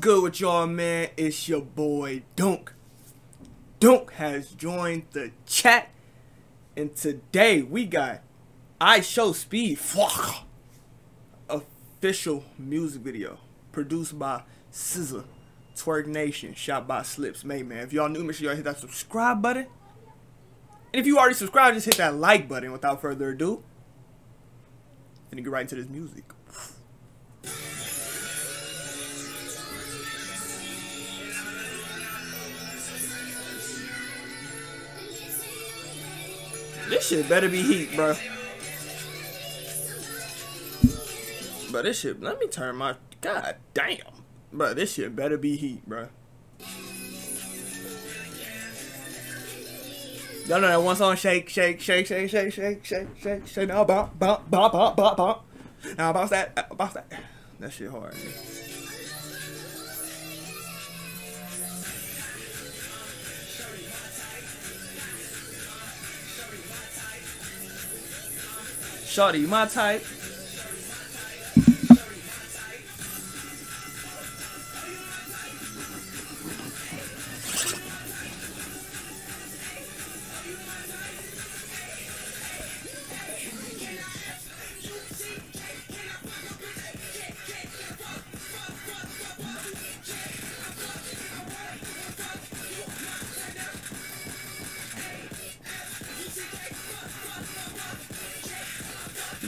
good with y'all, man? It's your boy Doonk. Doonk has joined the chat, and today we got IShowSpeed official music video produced by SZA, Twerk Nation, shot by Slips May man. If y'all new, make sure y'all hit that subscribe button. And if you already subscribed, just hit that like button. Without further ado, and get right into this music. This shit better be heat, bro. But this shit, let me turn my, god damn. Bro, this shit better be heat, bro. Y'all know that one song, shake, shake, shake, shake, shake, shake, shake, shake, shake, now bump, bump, bump, bump, bump, bump. Now bounce that, bounce that. That shit hard. Shorty, my type.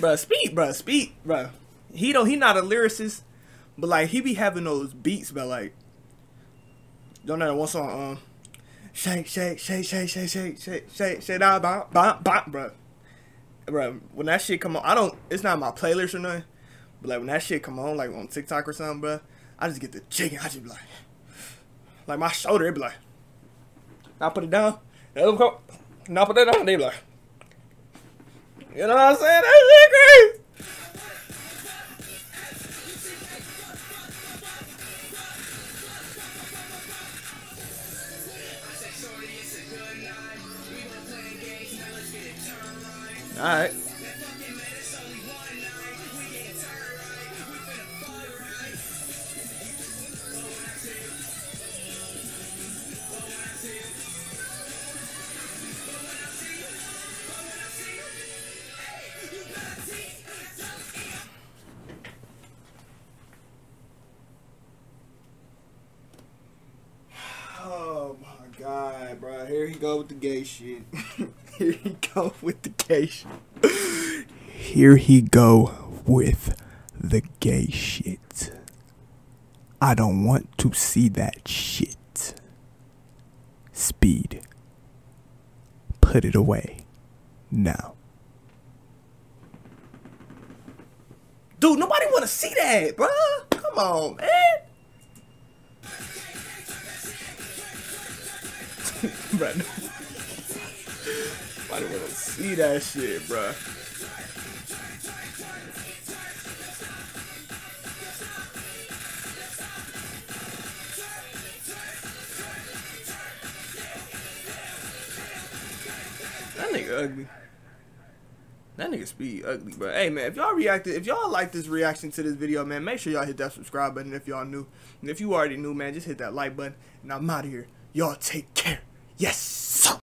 Bruh, Speed, bruh, Speed, bruh. He don't, he not a lyricist, but like he be having those beats, but like, don't know that one song, um, shake, shake, shake, shake, shake, shake, shake, shake, shake, da, bop, bop, bop, bruh. Bruh, when that shit come on, I don't, it's not my playlist or nothing, but like when that shit come on, like on TikTok or something, bruh, I just get the chicken, I just be like, like my shoulder, it be like, I put it down, I put it down, they be like, you know what I'm saying? That shit All right. Oh my god, bro. Here he go with the gay shit. Here he go with the gay shit. Here he go with the gay shit. I don't want to see that shit. Speed. Put it away. Now. Dude, nobody want to see that, bro. Come on, man. bro. Nobody wanna see that shit, bro. That nigga ugly. That nigga speed ugly, bro. Hey man, if y'all reacted, if y'all like this reaction to this video, man, make sure y'all hit that subscribe button if y'all new. And if you already knew, man, just hit that like button. And I'm out of here. Y'all take care. Yes.